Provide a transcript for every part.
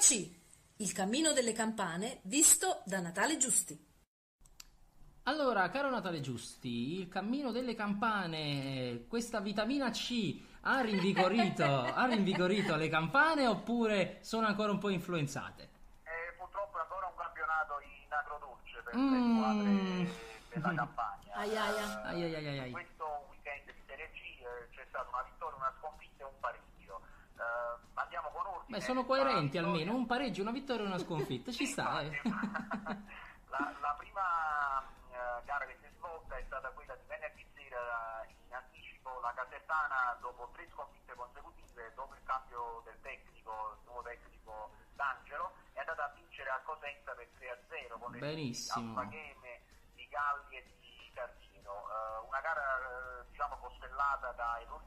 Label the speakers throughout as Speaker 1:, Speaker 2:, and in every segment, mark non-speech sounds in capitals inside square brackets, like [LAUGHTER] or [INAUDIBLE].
Speaker 1: C. Il cammino delle campane visto da Natale Giusti.
Speaker 2: Allora, caro Natale Giusti, il cammino delle campane, questa vitamina C ha rinvigorito, ha rinvigorito le campane oppure sono ancora un po' influenzate?
Speaker 3: Eh, purtroppo è ancora un campionato in agrodolce per
Speaker 2: Mm.
Speaker 3: le squadre della campagna.
Speaker 1: Ai, ai, ai.
Speaker 2: Ai, ai, ai, ai, ai.
Speaker 3: Questo weekend di Serie C eh, c'è stata una vittoria, una sconfitta e un pareggio. Eh, andiamo con ordine.
Speaker 2: Beh, sono coerenti almeno, un pareggio, una vittoria e una sconfitta, ci sta. eh. [LAUGHS]
Speaker 3: la, la prima eh, gara che si è svolta è stata quella di venerdì sera in anticipo. La Casertana, dopo tre sconfitte consecutive, dopo il cambio del tecnico, il nuovo tecnico D'Angelo, è andata a vincere a Cosenza per 3-0 con le
Speaker 2: Benissimo.
Speaker 3: Alfagheme di Galli e di Carpino. Eh, una gara eh, diciamo costellata da errori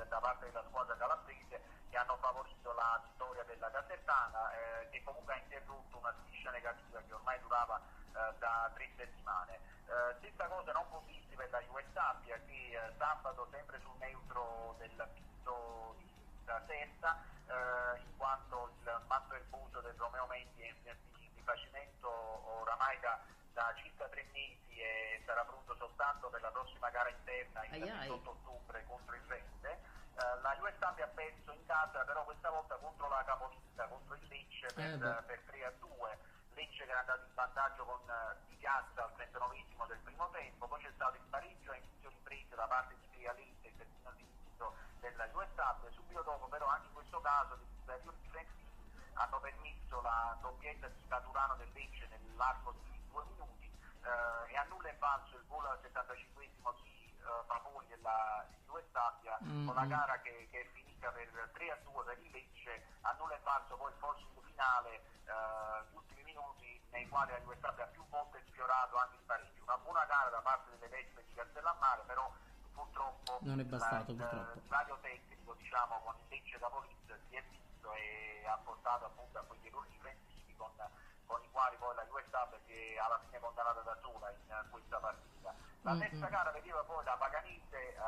Speaker 3: difensivi da parte della squadra calabrese che hanno favorito la vittoria della Casertana eh, che comunque ha interrotto una striscia negativa che ormai durava eh, da tre settimane. Eh, stessa cosa non può dirsi per la Juve Stabia che eh, sabato sempre sul neutro del pizzo di terza eh, in quanto il matto erboso del Romeo Mendi è in di rifacimento oramai da, da circa tre mesi e sarà pronto soltanto per la prossima gara interna il
Speaker 1: Ai, ai.
Speaker 3: 28 ottobre contro il Rende. La Stabia ha perso in casa però questa volta contro la capolista, contro il Lecce per,
Speaker 2: Eh beh.
Speaker 3: per 3 a 2. Lecce che era andato in vantaggio con eh, Di Piazza al 39 del primo tempo, poi c'è stato il pareggio a inizio riprese da parte di Trialente, il terzino sinistro della Juve Stabia, subito dopo però anche in questo caso superiori difensivi hanno permesso la doppietta di Caturano del Lecce nell'arco di due minuti eh, e a nulla è falso il gol al 75 di eh, Papoli della Juve Stabia
Speaker 2: Mm,
Speaker 3: con la
Speaker 2: mm.
Speaker 3: gara che, che è finita per 3 a 2 per il Lecce, a nulla è falso poi il forcing finale, eh, gli ultimi minuti nei quali la Juve Stabia ha più volte sfiorato anche il pareggio. Una buona gara da parte delle Vespe di Castellammare, però purtroppo
Speaker 2: Non è bastato,
Speaker 3: la-
Speaker 2: purtroppo.
Speaker 3: il radio tecnico diciamo con il Lecce da Polizia si è visto e ha portato appunto a quegli errori difensivi con, con i quali poi la Stabia si è alla fine condannata da sola in questa partita. La terza
Speaker 2: mm.
Speaker 3: gara vedeva poi la Paganese eh,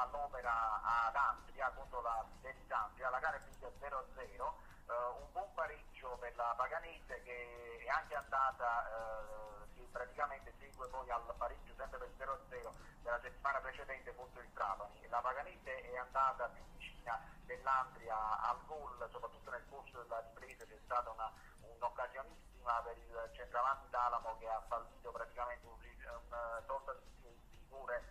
Speaker 3: all'opera ad Andria contro la Fidenza la gara è finita 0-0, eh, un buon pareggio per la Paganese che è anche andata, eh, che praticamente segue poi al pareggio sempre per 0-0 settimana precedente contro il Trapani. La Paganese è andata più vicina dell'Andria al gol, soprattutto nel corso della ripresa c'è stata una, un'occasionissima per il centravanti d'Alamo che ha fallito praticamente un, un eh, sorta di figure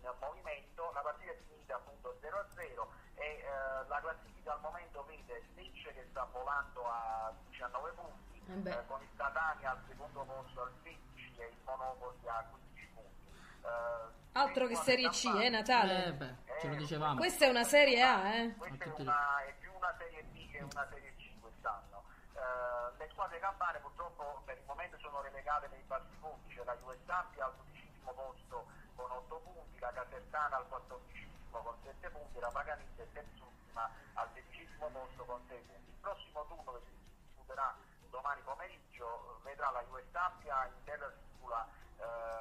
Speaker 3: in movimento, la partita è finita appunto 0-0 e eh, la classifica al momento vede Lecce che sta volando a 19 punti,
Speaker 1: Eh
Speaker 3: eh, con il Catania al secondo posto al 16 e il Monopoli a 15 punti.
Speaker 1: Altro che Serie C, eh, Natale?
Speaker 2: Eh beh, ce lo dicevamo.
Speaker 1: Questa è una Serie A, eh?
Speaker 3: questa è, una, è più una serie B che una serie C quest'anno. Eh, le squadre campane purtroppo per il momento sono relegate nei bassi punti, c'è la Stabia al 12 posto con 8 punti, la Casertana al 14 con 7 punti, la Paganese è terzultima al 16 posto con 6 punti. Il prossimo turno che si disputerà domani pomeriggio vedrà la Stabia in terra sicula eh,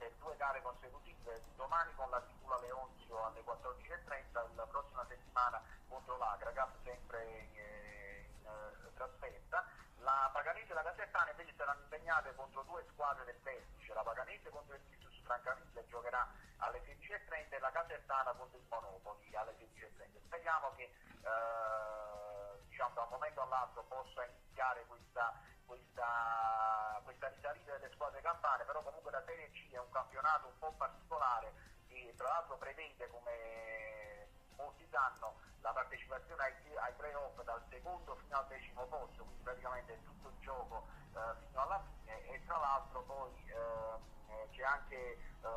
Speaker 3: per due gare consecutive, domani con la Sicula Leonzio alle 14.30, la prossima settimana contro l'Agragap sempre eh, in eh, trasferta. La Paganese e la Casertana invece saranno impegnate contro due squadre del vertice, la Paganese contro il Virtus Francavilla giocherà alle 16.30 e la Casertana contro il Monopoli alle 16.30. Speriamo che eh, diciamo, da un momento all'altro possa iniziare questa, questa, questa risalita delle squadre campane, però comunque la Serie C è un campionato un po' particolare che tra l'altro prevede come molti sanno la partecipazione ai, ai playoff dal secondo fino al decimo posto, quindi praticamente tutto il gioco eh, fino alla fine. E tra l'altro poi eh, eh, c'è anche eh,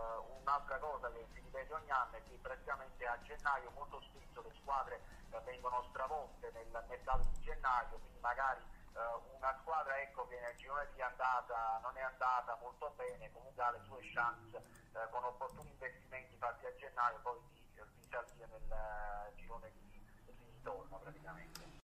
Speaker 3: un'altra cosa che si ripete ogni anno è che praticamente a gennaio molto spesso le squadre eh, vengono stravolte nel mercato di gennaio, quindi magari eh, una squadra ecco, che nel girone di andata non è andata molto bene, comunque ha le sue chance eh, con opportuni investimenti fatti a gennaio poi di, di salire nel eh, girone di, di ritorno praticamente.